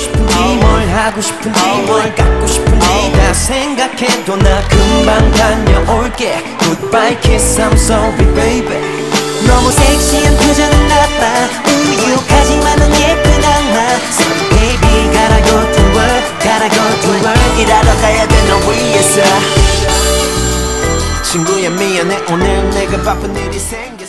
싶은 네뭘 하고 싶은지 뭘 갖고 싶은지 다 생각해도 나 금방 다녀올게. Goodbye kiss I'm sorry baby. 너무 섹시한 표정은 나빠. 우유하지만은 예쁜 악마. Sorry baby gotta go to work gotta go to work. 일하러 가야 돼너 위해서. 친구야 미안해 오늘 내가 바쁜 일이 생겨.